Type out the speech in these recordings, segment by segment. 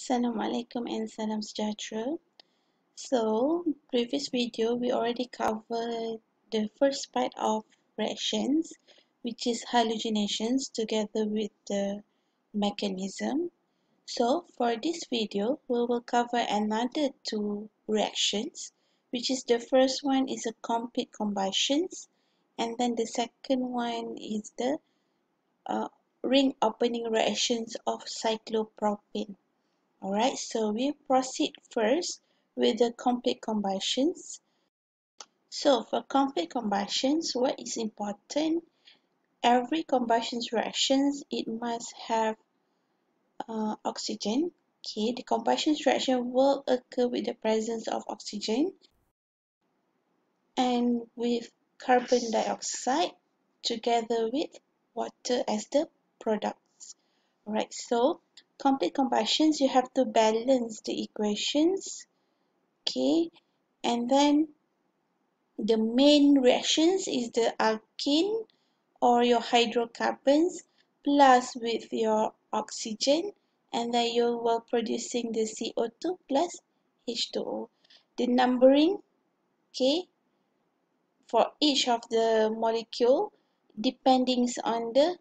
Assalamualaikum and salam sejahtera. So, previous video we already covered the first part of reactions which is halogenations together with the mechanism. So, for this video we will cover another two reactions which is the first one is a complete combustions and then the second one is the uh, ring opening reactions of cyclopropane. Alright, so we proceed first with the complete combustions. So for complete combustions, what is important? Every combustion reactions, it must have uh, oxygen. Okay, the combustion reaction will occur with the presence of oxygen and with carbon dioxide together with water as the products. Alright, so complete combustions, you have to balance the equations. Okay, and then the main reactions is the alkene or your hydrocarbons plus with your oxygen and then you will producing the CO2 plus H2O. The numbering, okay, for each of the molecule depending on the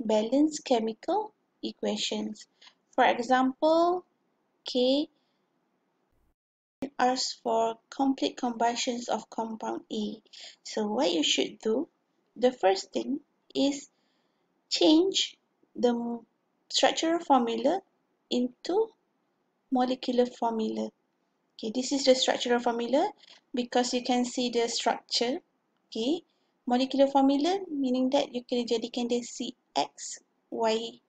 balance chemical equations. For example, K asks for complete combustions of compound A. So what you should do, the first thing is change the structural formula into molecular formula. Okay, this is the structural formula because you can see the structure. Okay, molecular formula meaning that you can jadikan dia Y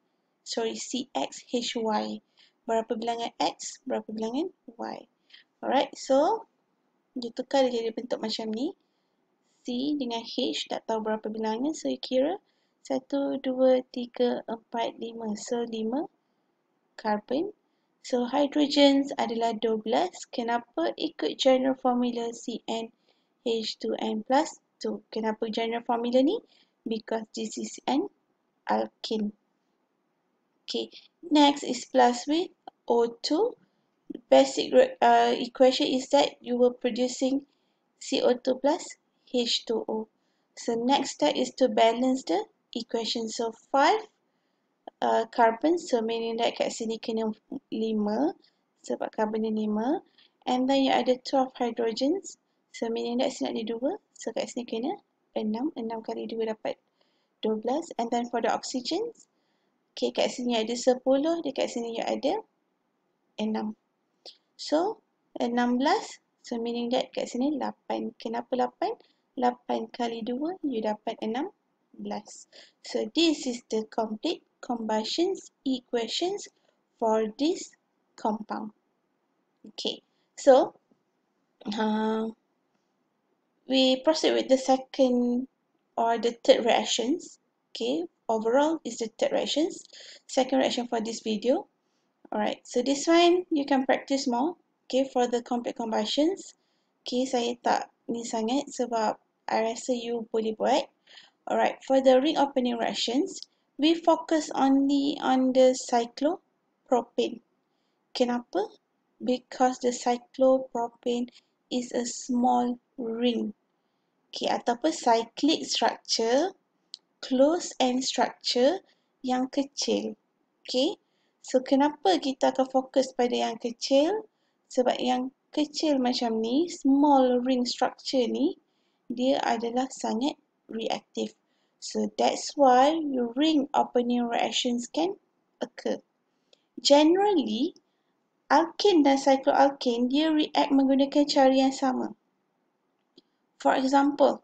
sorry CXHY berapa bilangan X berapa bilangan Y. Alright so dia tukar dia jadi bentuk macam ni. C dengan H tak tahu berapa bilangan so you kira 1, 2, 3, 4, 5 so 5 carbon so hydrogens adalah 12 kenapa ikut general formula CN H2N plus? 2 kenapa general formula ni? Because this is an alkene Okay, next is plus with O2. The basic uh, equation is that you will producing CO2 plus H2O. So next step is to balance the equation. So 5 uh, carbon, so meaning that kat sini kena 5 sebab carbon ni 5. And then you ada 12 hydrogens, so meaning that sini ada 2, so kat sini kena 6. 6 kali 2 dapat 12. And then for the oxygens, Okay, kat sini ada 10, dekat sini ada 6. So, 16, so meaning that kat sini 8. Kenapa 8? 8 kali 2, you dapat 16. So, this is the complete combustion equations for this compound. Okay, so, uh, we proceed with the second or the third reactions. Okay, overall is the third reactions. Second reaction for this video. Alright, so this one you can practice more. Okay, for the complete combustions. Okay, saya tak ni sangat sebab I rasa you boleh buat. Alright, for the ring opening reactions, we focus only on the cyclopropane. Kenapa? Because the cyclopropane is a small ring. Okay, ataupun cyclic structure close end structure yang kecil. Okay. So, kenapa kita akan fokus pada yang kecil? Sebab yang kecil macam ni, small ring structure ni, dia adalah sangat reaktif. So, that's why ring opening reactions can occur. Generally, alkane dan cycloalkane, dia react menggunakan cara yang sama. For example,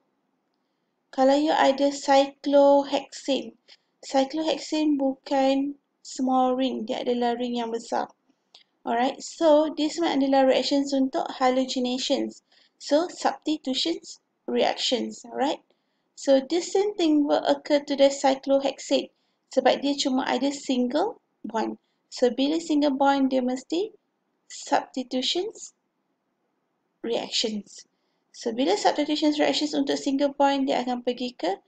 kalau you ada cyclohexane, cyclohexane bukan small ring, dia adalah ring yang besar. Alright, so this one adalah reactions untuk halogenations. So, substitutions reactions, alright. So, this same thing will occur to the cyclohexane sebab dia cuma ada single bond. So, bila single bond, dia mesti substitutions reactions. So, bila substitution reactions untuk single bond, dia akan pergi ke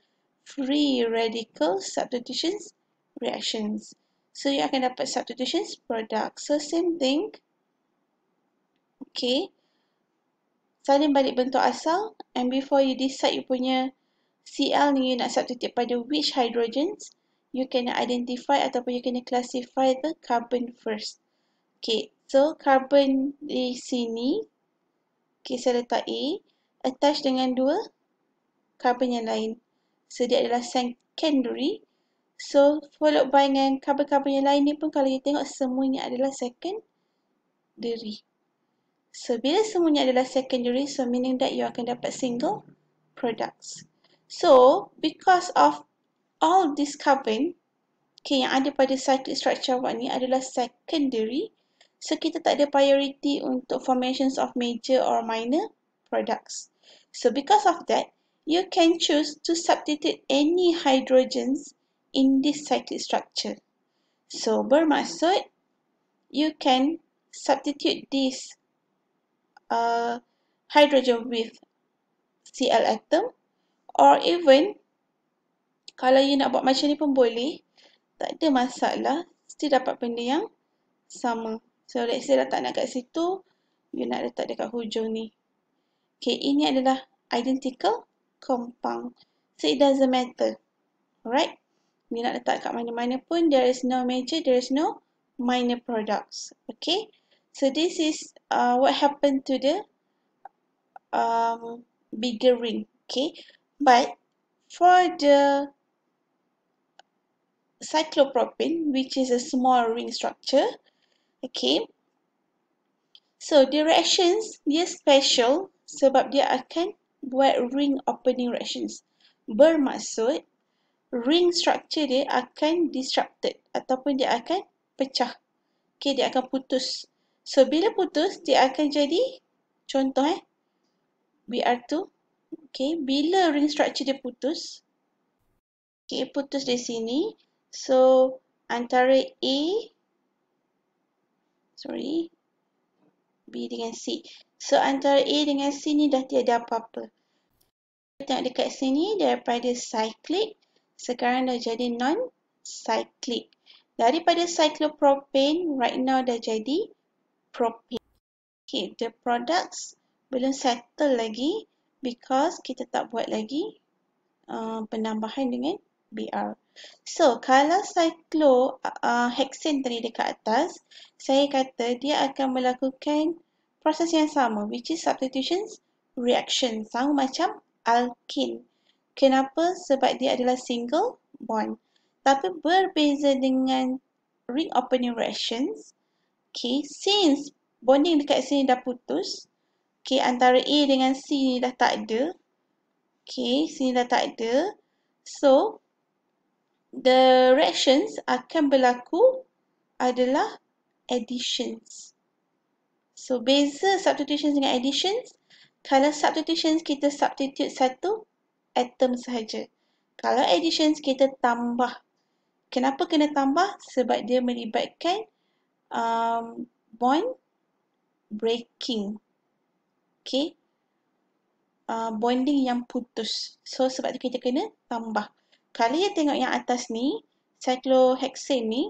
free radical substitution reactions. So you akan dapat substitutions product. So same thing. Okay. Salin balik bentuk asal and before you decide you punya Cl ni you nak substitute pada which hydrogens, you can identify ataupun you kena classify the carbon first. Okay, so carbon di sini, okay saya letak A, attach dengan dua carbon yang lain. So dia adalah secondary So, followed by dengan carbon-carbon yang lain ni pun kalau you tengok semuanya adalah secondary. So, bila semuanya adalah secondary, so meaning that you akan dapat single products. So, because of all this carbon, okay, yang ada pada cyclic structure awak ni adalah secondary, so kita tak ada priority untuk formations of major or minor products. So, because of that, you can choose to substitute any hydrogens in this cyclic structure. So bermaksud you can substitute this uh, hydrogen with Cl atom or even kalau you nak buat macam ni pun boleh. Tak ada masalah. Still dapat benda yang sama. So let's say dah tak nak kat situ you nak letak dekat hujung ni okay ini adalah identical compound. So it doesn't matter. Alright? Ni nak letak kat mana-mana pun there is no major there is no minor products. Okay so this is uh, what happened to the um, bigger ring. Okay but for the cyclopropane which is a small ring structure okay so the reactions dia special sebab dia akan buat ring opening reactions bermaksud ring structure dia akan disrupted ataupun dia akan pecah. Okay, dia akan putus. So, bila putus, dia akan jadi, contoh eh, BR2. Okay, bila ring structure dia putus, okay, putus di sini. So, antara A, sorry, B dengan C. So, antara A dengan C ni dah tiada apa-apa. Tengok dekat sini, daripada cyclic, sekarang dah jadi non-cyclic. Daripada cyclopropane, right now dah jadi propane. Okay, the products belum settle lagi because kita tak buat lagi uh, penambahan dengan BR. So, kalau cyclohexane uh, tadi dekat atas, saya kata dia akan melakukan proses yang sama which is substitution reaction. Sama macam alkene. Kenapa? Sebab dia adalah single bond. Tapi berbeza dengan ring opening reactions, okay, since bonding dekat sini dah putus, okay, antara A dengan C ni dah tak ada, okay, sini dah tak ada, so, the reactions akan berlaku adalah additions. So, beza substitutions dengan additions, kalau substitutions kita substitute satu atom sahaja. Kalau additions kita tambah. Kenapa kena tambah? Sebab dia melibatkan um, bond breaking. Okay. Uh, bonding yang putus. So sebab tu kita kena tambah. Kalau you tengok yang atas ni, cyclohexane ni,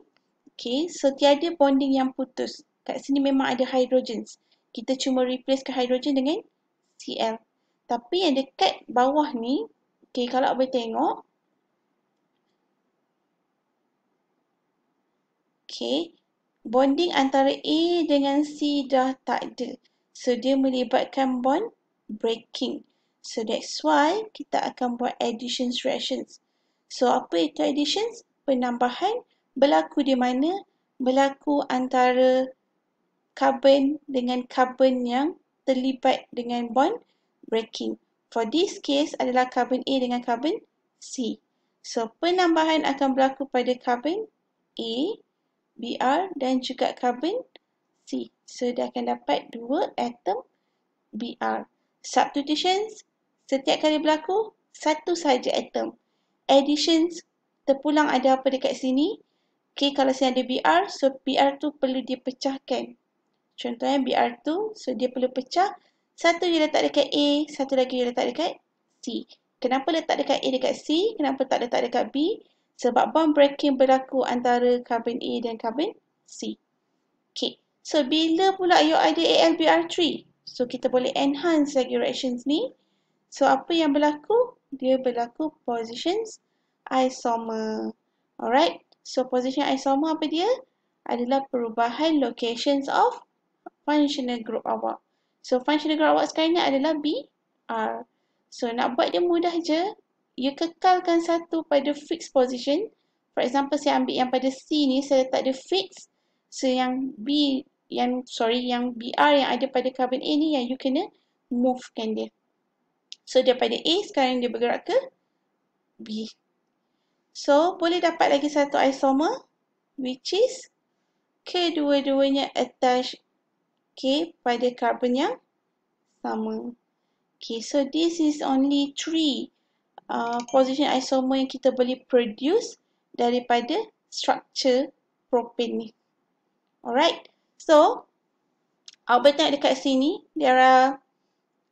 okay, so tiada bonding yang putus. Kat sini memang ada hydrogens. Kita cuma replace ke hydrogen dengan Cl. Tapi yang dekat bawah ni, okay, kalau boleh tengok. Okay, bonding antara A dengan C dah tak ada. So, dia melibatkan bond breaking. So, that's why kita akan buat additions reactions. So, apa itu additions? Penambahan berlaku di mana? Berlaku antara carbon dengan carbon yang terlibat dengan bond breaking. For this case adalah carbon A dengan carbon C. So, penambahan akan berlaku pada carbon A, Br dan juga carbon C. So, dia akan dapat dua atom Br. Substitutions, setiap kali berlaku, satu saja atom. Additions, terpulang ada apa dekat sini. Okay, kalau sini ada Br, so Br tu perlu dipecahkan. Contohnya BR2, so dia perlu pecah. Satu dia letak dekat A, satu lagi dia letak dekat C. Kenapa letak dekat A dekat C? Kenapa tak letak dekat B? Sebab bond breaking berlaku antara carbon A dan carbon C. Okay. So, bila pula you ada ALBR3? So, kita boleh enhance lagi reactions ni. So, apa yang berlaku? Dia berlaku positions isomer. Alright. So, position isomer apa dia? Adalah perubahan locations of functional group awak. So, functional group awak sekarang ni adalah BR. So, nak buat dia mudah je, you kekalkan satu pada fixed position. For example, saya ambil yang pada C ni, saya letak dia fixed. So, yang B, yang sorry, yang BR yang ada pada carbon A ni, yang you kena movekan dia. So, daripada A, sekarang dia bergerak ke B. So, boleh dapat lagi satu isomer, which is kedua-duanya attached okay, pada carbon yang sama. Okay, so this is only three uh, position isomer yang kita boleh produce daripada structure propane ni. Alright, so awak tengok dekat sini, there are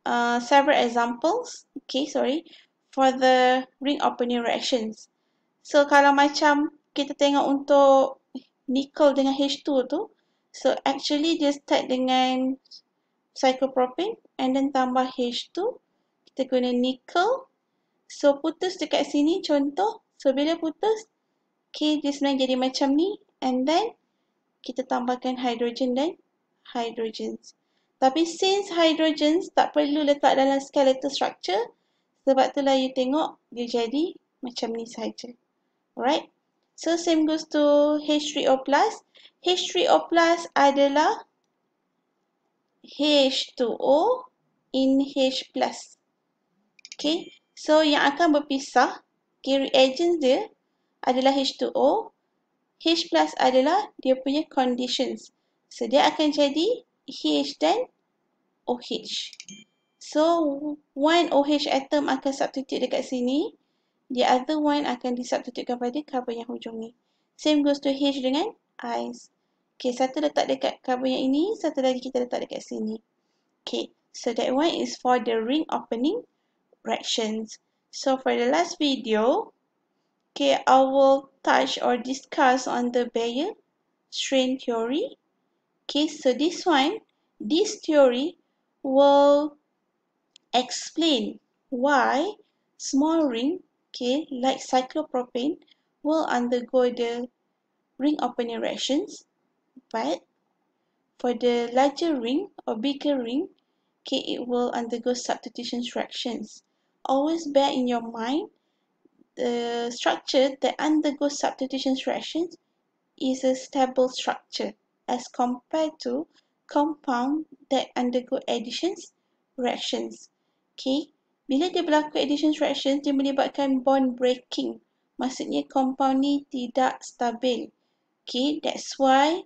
uh, several examples, okay, sorry, for the ring opening reactions. So kalau macam kita tengok untuk nickel dengan H2 tu, So actually dia start dengan cyclopropane and then tambah H2. Kita guna nickel. So putus dekat sini contoh. So bila putus, okay dia sebenarnya jadi macam ni. And then kita tambahkan hydrogen dan hydrogen. Tapi since hydrogen tak perlu letak dalam skeletal structure, sebab itulah you tengok dia jadi macam ni saja. Alright. So same goes to H3O+. H3O plus adalah H2O in H. Okay. So, yang akan berpisah, okay, reagents dia adalah H2O. H adalah dia punya conditions. So, dia akan jadi H dan OH. So, one OH atom akan substitute dekat sini. The other one akan disubstitutekan pada carbon yang hujung ni. Same goes to H dengan ice. Okay, satu letak dekat carbon yang ini, satu lagi kita letak dekat sini. Okay, so that one is for the ring opening reactions. So for the last video, okay, I will touch or discuss on the Bayer strain theory. Okay, so this one, this theory will explain why small ring, okay, like cyclopropane, will undergo the ring opening reactions but for the larger ring or bigger ring, okay, it will undergo substitution reactions. Always bear in your mind the structure that undergoes substitution reactions is a stable structure as compared to compound that undergo additions reactions. Okay, bila dia berlaku addition reactions, dia menyebabkan bond breaking. Maksudnya compound ni tidak stabil. Okay, that's why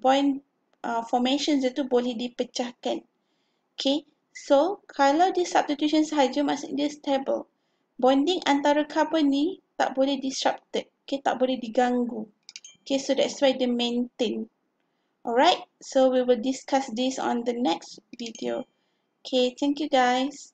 point uh, formations itu boleh dipecahkan. Okay, so kalau dia substitution sahaja maksudnya dia stable. Bonding antara carbon ni tak boleh disrupted. Okay, tak boleh diganggu. Okay, so that's why dia maintain. Alright, so we will discuss this on the next video. Okay, thank you guys.